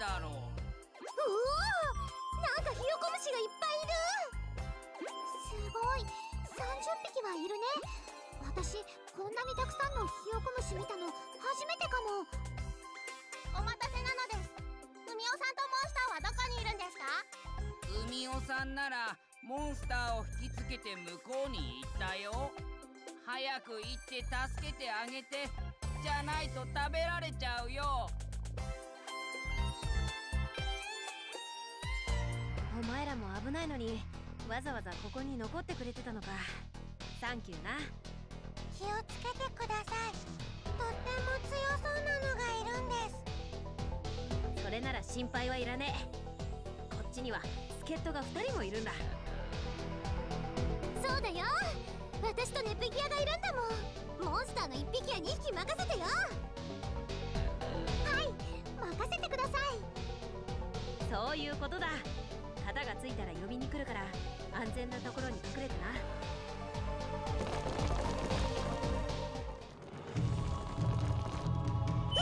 だろう。うおなんかひよこ虫がいっぱいいる。すごい。30匹はいるね。私こんなにたくさんのひよこ虫見たの初めてかも。お待たせなのです。海尾さんとモンスターはどこにいるんですか？海尾さんならモンスターを引きつけて向こうに行ったよ。早く行って助けてあげて。じゃないと食べられちゃうよお前らも危ないのにわざわざここに残ってくれてたのか。サンキューな。気をつけてください。とっても強そうなのがいるんです。それなら心配はいらねえ。こっちには助っ人が2人もいるんだ。そうだよ。私とネプギアがいるんだもん。モンスターの1匹や2匹任せてよ。はい。任せてください。そういうことだついたら呼びに来るから安全なところに隠れてな。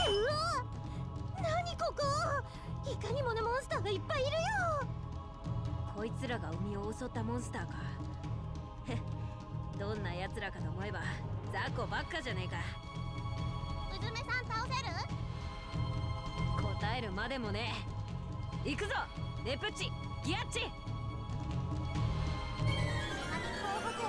うわ何ここ？いかにもなモンスターがいっぱいいるよ！こいつらが海を襲ったモンスターか。どんな奴らかと思えば雑魚ばっかじゃねえか。うずめさん倒せる？答えるまでもねえ。行くぞレプッチギアッチあの候補生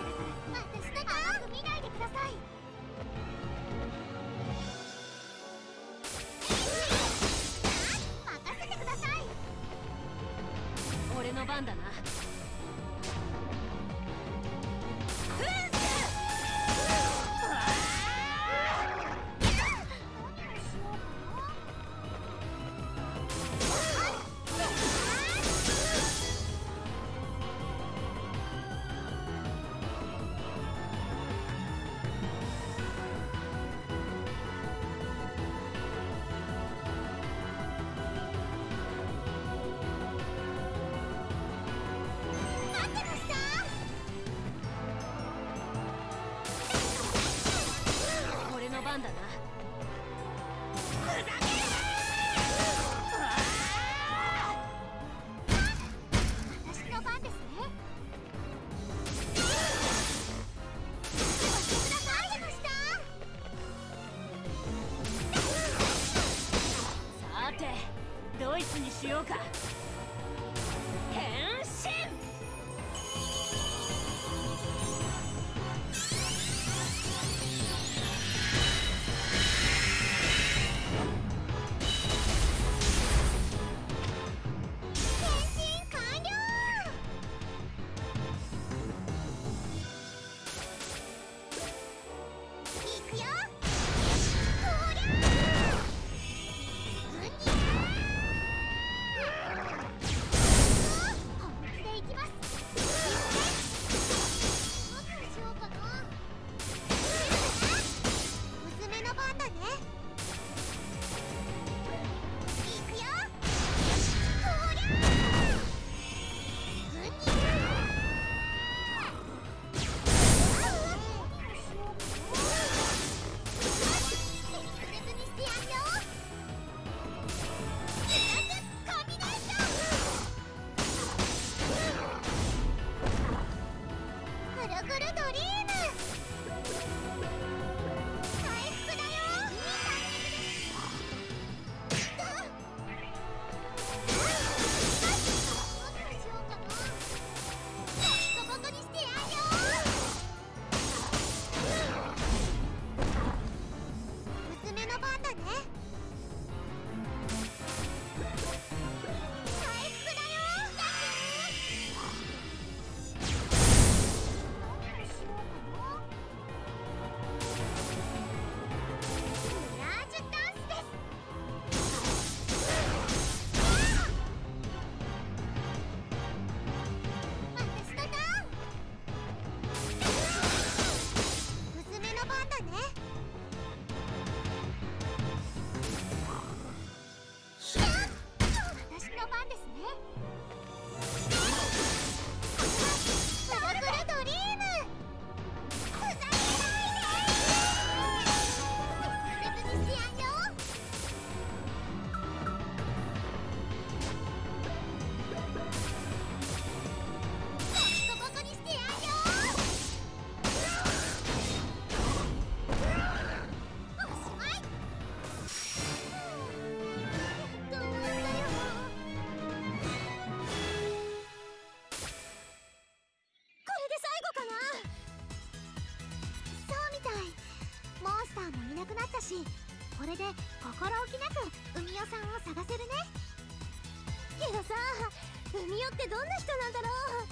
ってどんな人なんだろう。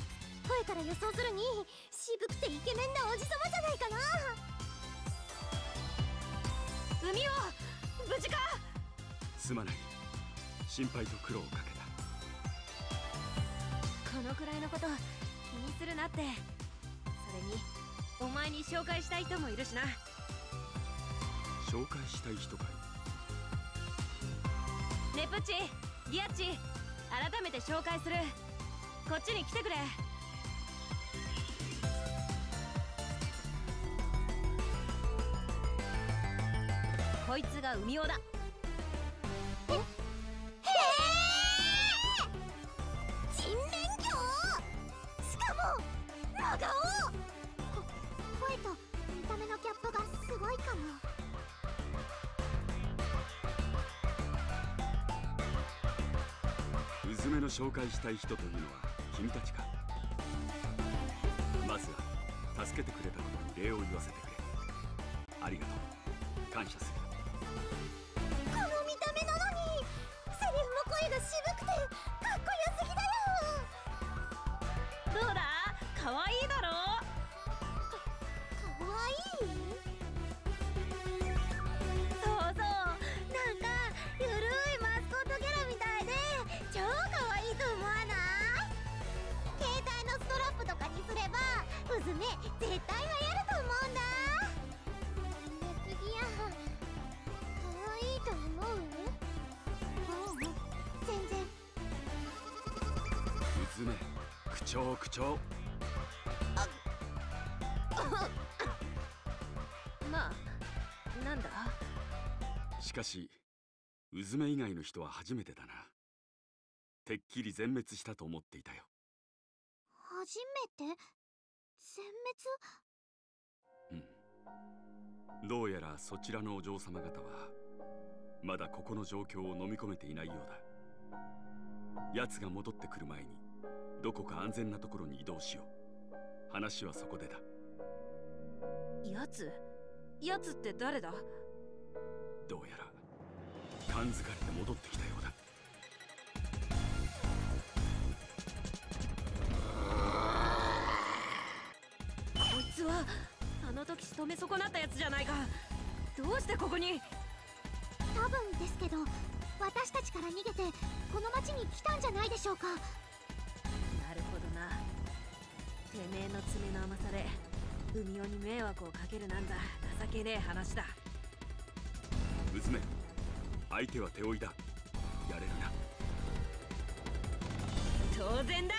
声から予想するに渋くてイケメンなおじさまじゃないかな。海を無事か？すまない。心配と苦労をかけた。このくらいのこと気にするなって。それにお前に紹介したい人もいるしな。紹介したい人かい？ネプチギアッチ改めて紹介するこっちに来てくれ。こいつが海雄だ。へえ人面魚！しかも長尾！こ声と見た目のギャップがすごいかも。うずめの紹介したい人というのは君たちか。まずは助けてくれたことに礼を言わせてくれ。ありがとう。感謝する。この見た目なのにセリフも声が渋くてうずめ絶対流行ると思うんだ。ネプギアかわいいと思う？ううん。全然。うずめ口調口調。まあなんだ？しかしうずめ以外の人は初めてだな。てっきり全滅したと思っていたよ。初めて？全滅？うん。どうやらそちらのお嬢様方はまだここの状況を飲み込めていないようだ。奴が戻ってくる前にどこか安全なところに移動しよう。話はそこでだ。やつやつって誰だ？どうやら感づかれて戻ってきたようだはあの時仕留め損なったやつじゃないか。どうしてここに？多分ですけど私たちから逃げてこの町に来たんじゃないでしょうか。なるほどな。てめえの爪の甘さで海雄に迷惑をかけるなんざ情けねえ話だ。娘相手は手負いだ。やれるな。当然だ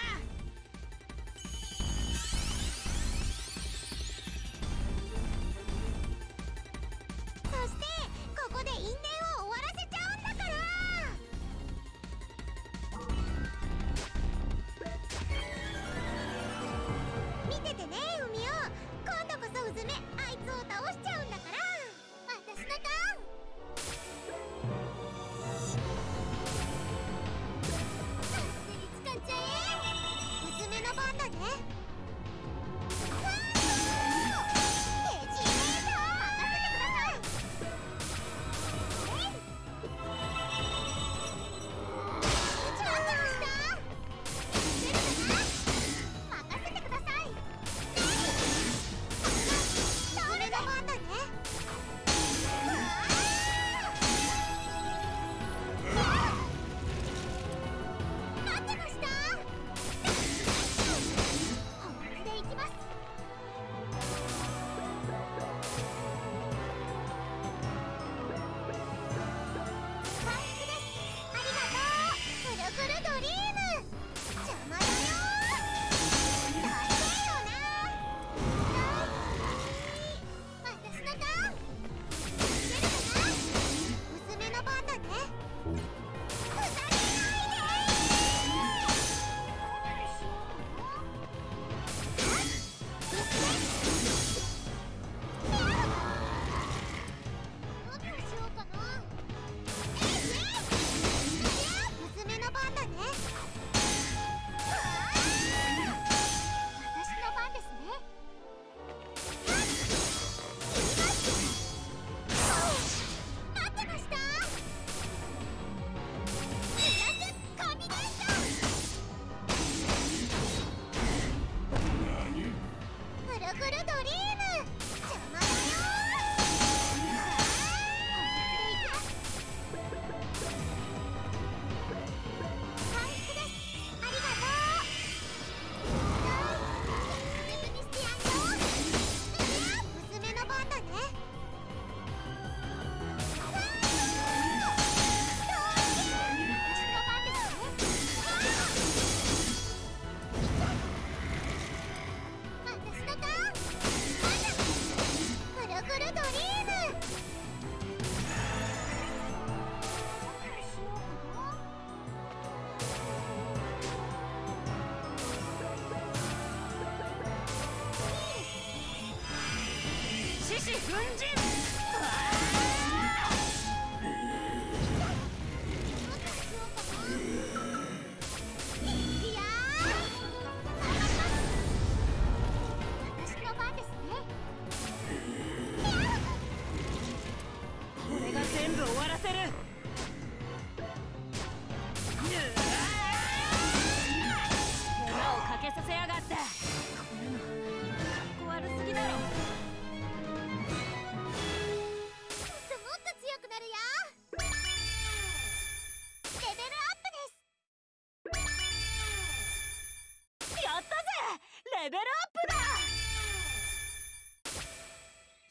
レベルアップだ！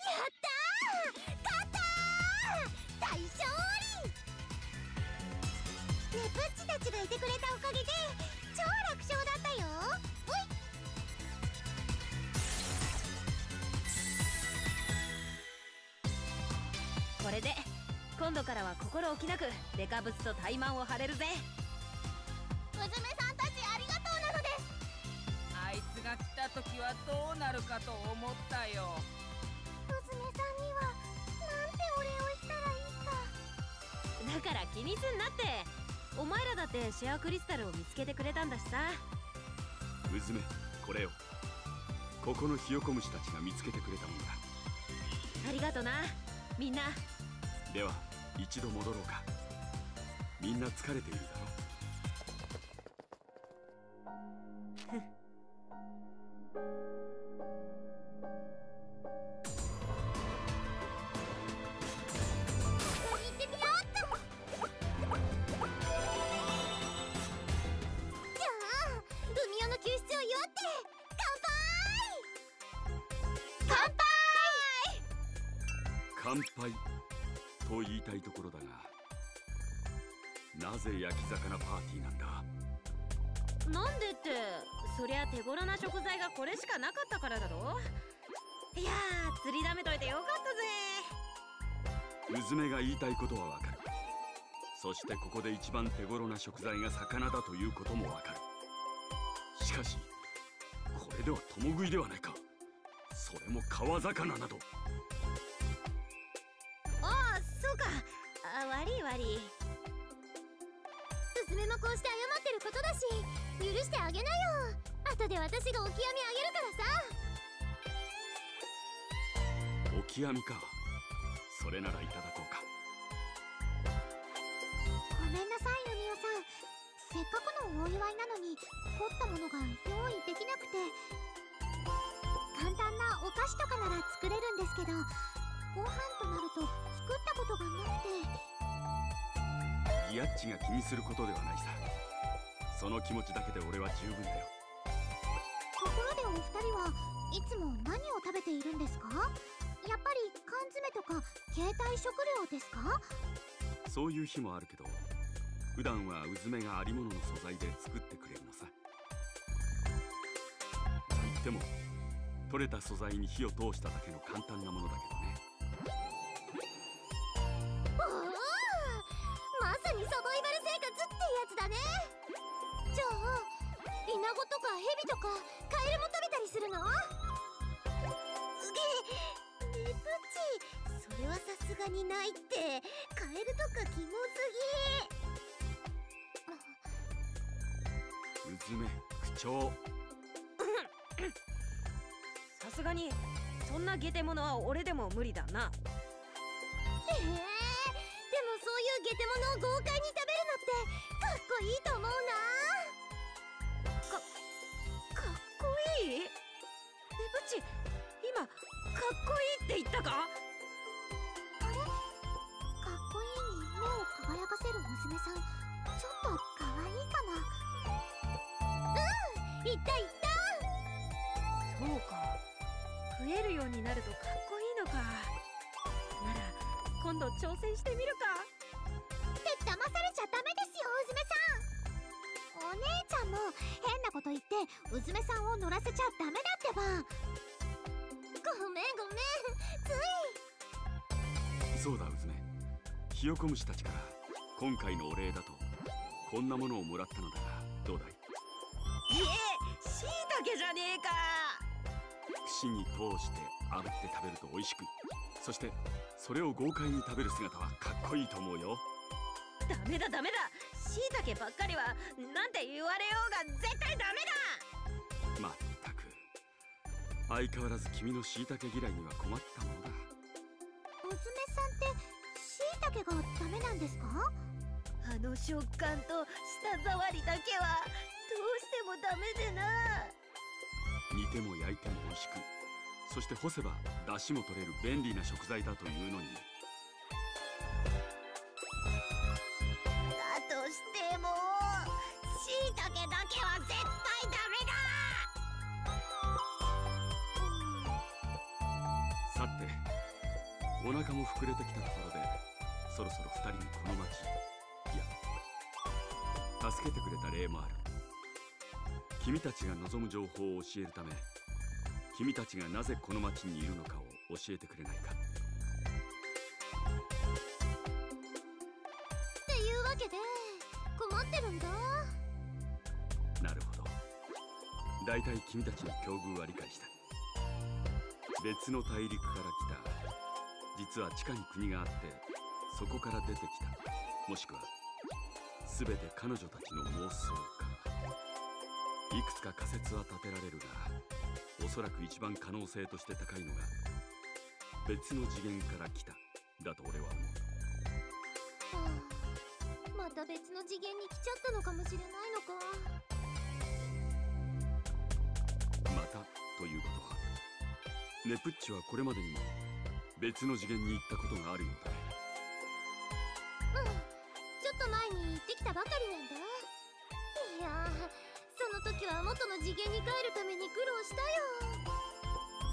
やったー！勝ったー！大勝利！ねプッチたちがいてくれたおかげで超楽勝だったよ！おい！これで今度からは心置きなくデカブツと怠慢を張れるぜ。娘さんが来た時はどうなるかと思ったよ。娘さんにはなんてお礼を言ったらいいか。だから気にすんなって。お前らだってシェアクリスタルを見つけてくれたんだしさ。娘これをここのひよこ虫たちが見つけてくれたもんだ。ありがとな。みんな。では一度戻ろうか。みんな疲れているだろ行そしてここで一番手頃な食材が魚だということもわかる。しかしこれでは共食いではないか。それも川魚など。ああそうか。あ悪い悪い。娘もこうして謝ってることだし許してあげなよ。後で私がお極みあげるからさ。お極みか。それならいただこうかんなさんせっかくのお祝いなのに凝ったものが用意できなくて。簡単なお菓子とかなら作れるんですけどご飯となると作ったことがなくて。ギヤッチが気にすることではないさ。その気持ちだけで俺は十分だよ。ところでお二人はいつも何を食べているんですか？やっぱり缶詰とか携帯食料ですか？そういう日もあるけど普段はうずめがありものの素材で作ってくれるのさ。と言っても取れた素材に火を通しただけの簡単なものだけどね。おおまさにサバイバル生活ってやつだね。じゃあイナゴとかヘビとかカエルも食べたりするの？すげえねぷちそれはさすがにないって。カエルとかキモすぎ。うずめ口調。さすがにそんなゲテモノは俺でも無理だな。ええでもそういうゲテモノを豪快に食べるのってかっこいいと思うな。かっこいい？えブチ今かっこいいって言ったか？あれ？かっこいいに目を輝かせる娘さんちょっと可愛いかもうん言った言ったそうか。増えるようになるとかっこいいのか。なら今度挑戦してみるか。って騙されちゃダメですようずめさん。お姉ちゃんも変なこと言ってうずめさんを乗らせちゃダメだってば。ごめんごめん。つい。そうだうずめ。ひよこ虫たちから今回のお礼だとこんなものをもらったのだがどうだい？ええ。しいたけじゃねえか。串に通して炙って食べると美味しくそしてそれを豪快に食べる姿はかっこいいと思うよ。ダメだダメだ。しいたけばっかりはなんて言われようが絶対ダメだ。まったく。相変わらず君のしいたけ嫌いには困ったものだ。うずめさんってしいたけがダメなんですか？あの食感と舌触りだけはどうしてもダメでな煮ても焼いても美味しくそして干せば出汁も取れる便利な食材だというのに。だとしてもしいたけだけは絶対ダメだ！さてお腹も膨れてきたところでそろそろ2人にこの町いや助けてくれた例もある。君たちが望む情報を教えるため君たちがなぜこの町にいるのかを教えてくれないか。っていうわけで困ってるんだ。なるほど。大体君たちの境遇は理解した。別の大陸から来た実は地下に国があってそこから出てきたもしくは全て彼女たちの妄想かいくつか仮説は立てられるがおそらく一番可能性として高いのが別の次元から来ただと俺は思う、はあ、また別の次元に来ちゃったのかもしれないのか。またということはネプッチはこれまでにも別の次元に行ったことがあるようだね。うんちょっと前に行ってきたばかりなんだの時は元の次元に帰るために苦労したよ。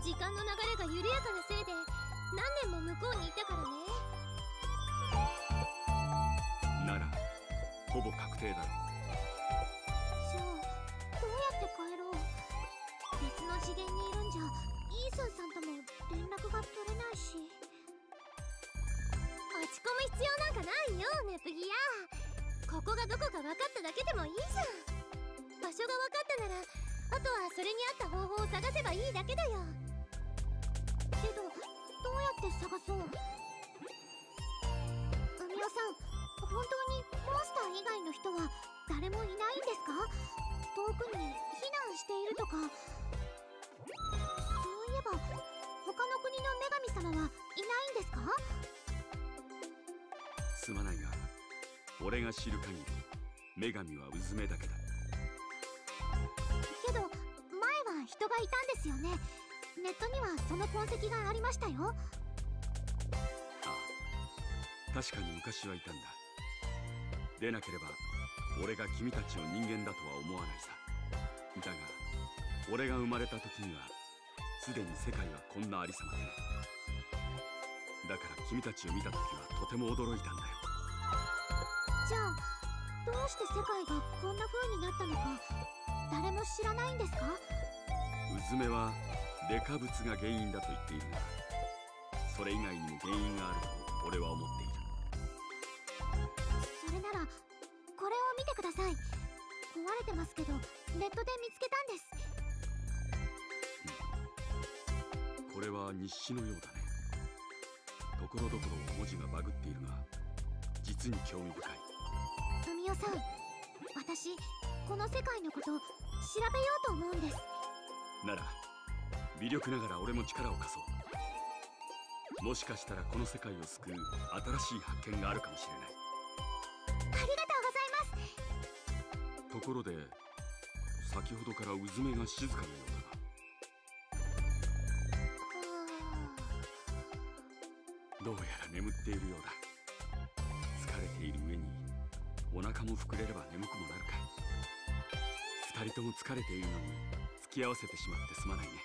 時間の流れが緩やかなせいで何年も向こうにいたからね。ならほぼ確定だろじゃあどうやって帰ろう。別の次元にいるんじゃイーサンさんとも連絡が取れないし。落ち込む必要なんかないよネプギア。ここがどこか分かっただけでもいいじゃん場所が分かったならあとはそれに合った方法を探せばいいだけだよ。けどどうやって探そう？海尾さん本当にモンスター以外の人は誰もいないんですか？遠くに避難しているとか。そういえば他の国の女神様はいないんですか？すまないが俺が知る限り女神はうずめだけだ。がいたんですよね。ネットにはその痕跡がありましたよ。ああ確かに昔はいたんだ。でなければ俺が君たちを人間だとは思わないさ。だが俺が生まれた時にはすでに世界はこんなありさまでね。だから君たちを見た時はとても驚いたんだよ。じゃあどうして世界がこんな風になったのか誰も知らないんですか？うずめはデカ物が原因だと言っているがそれ以外にも原因があると俺は思っている。それならこれを見てください。壊れてますけどネットで見つけたんです。これは日誌のようだね。ところどころ文字がバグっているが実に興味深い。海尾さん私この世界のこと調べようと思うんですなら微力ながら俺も力を貸そう。もしかしたらこの世界を救う新しい発見があるかもしれない。ありがとうございます。ところで先ほどからうずめが静かなようだが。どうやら眠っているようだ。疲れている上にお腹も膨れれば眠くもなるか。二人とも疲れているのに付き合わせてしまってすまないね。い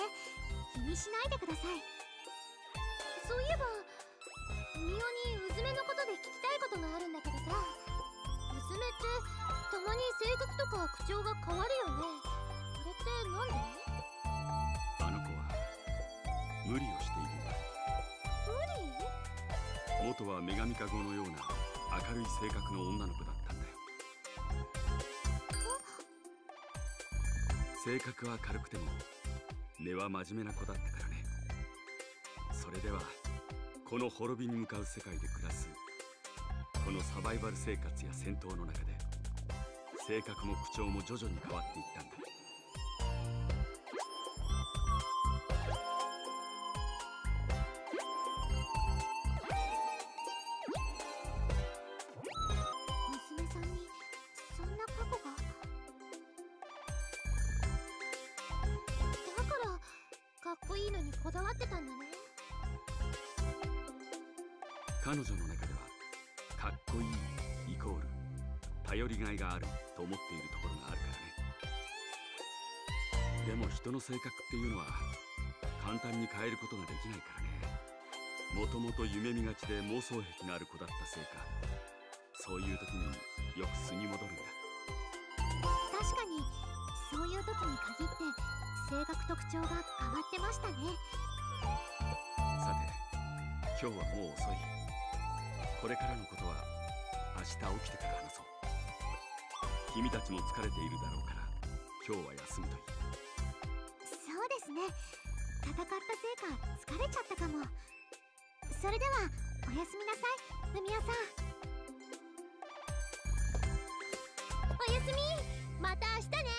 え気にしないでください。そういえばミオにうずめのことで聞きたいことがあるんだけどさ。うずめってたまに性格とか口調が変わるよね。あれってなんで？あの子は無理をしているんだ無理？元は女神かごのような明るい性格の女の子だ性格は軽くても根は真面目な子だったからね。それではこの滅びに向かう世界で暮らすこのサバイバル生活や戦闘の中で性格も口調も徐々に変わっていったんだ。にこだわってたんだね。彼女の中ではかっこいいイコール頼りがいがあると思っているところがあるからね。でも人の性格っていうのは簡単に変えることができないからね。もともと夢見がちで妄想癖のある子だったせいかそういう時によく素に戻るんだ。時に限って性格特徴が変わってましたね。さて今日はもう遅い。これからのことは明日起きてから話そう。君たちも疲れているだろうから今日は休むといい。そうですね。戦ったせいか疲れちゃったかも。それではおやすみなさい海宮さん。おやすみ。また明日ね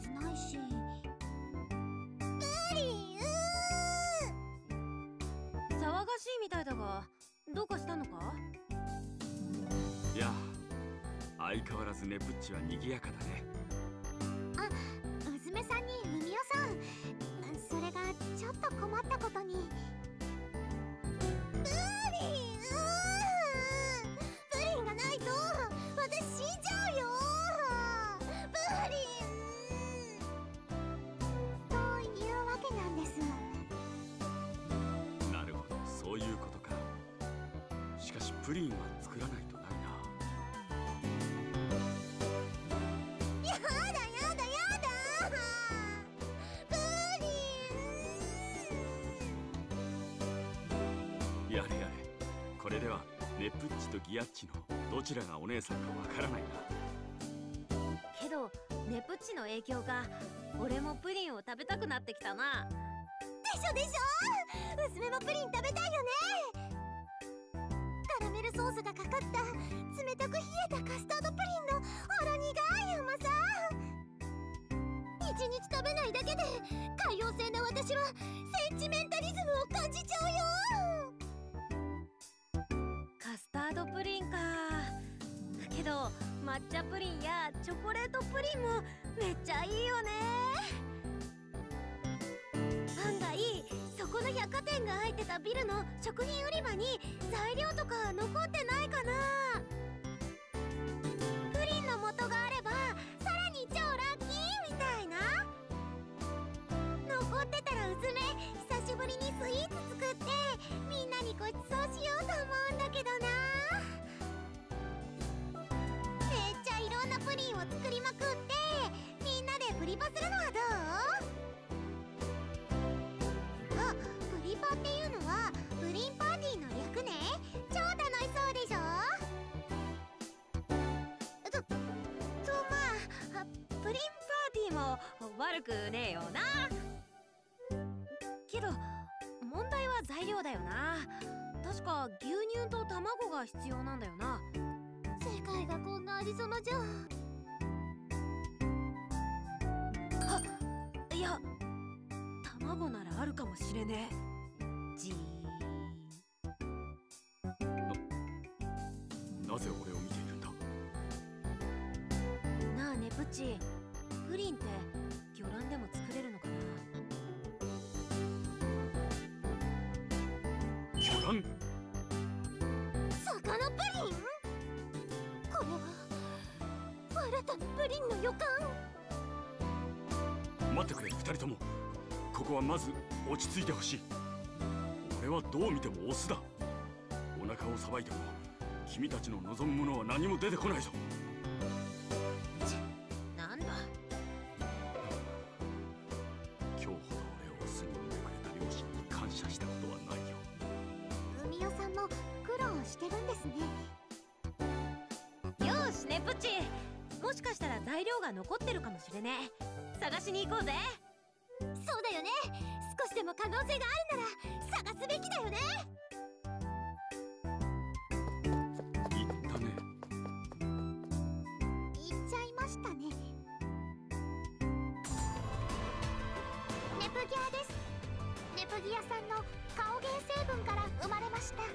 ずないし。プリン騒がしいみたいだがどうかしたのか？いや相変わらずネプッチは賑やかだねプリンは作らないとないなやだやだやだ。プリン。やれやれ。これではネプッチとギアッチのどちらがお姉さんかわからないな。けどネプッチの影響か俺もプリンを食べたくなってきたな。でしょでしょ。娘もプリン食べたいよね1日食べないだけで海洋性な私はセンチメンタリズムを感じちゃうよ。カスタードプリンか。けど抹茶プリンやチョコレートプリンもめっちゃいいよね。案外そこの百貨店が入ってたビルの食品売り場に材料とか残ってないかな。らうずめ久しぶりにスイーツ作ってみんなにごちそうしようと思うんだけどなめっちゃいろんなプリンを作りまくってみんなでプリパするのはどうあプリパっていうのはプリンパーティーの略ね超楽しそうでしょととまああプリンパーティーも悪くねえよな。けど問題は材料だよな。確か牛乳と卵が必要なんだよな。世界がこんなありそなじゃ。いや卵ならあるかもしれねえ。じな魚プリン。これは新たなプリンの予感待ってくれ2人とも。ここはまず落ち着いてほしい。俺はどう見てもオスだ。お腹をさばいても君たちの望むものは何も出てこないぞ。しに行こうぜ。そうだよね。少しでも可能性があるなら探すべきだよね。言ったね。言っちゃいましたね。ネプギアです。ネプギアさんの顔芸成分から生まれました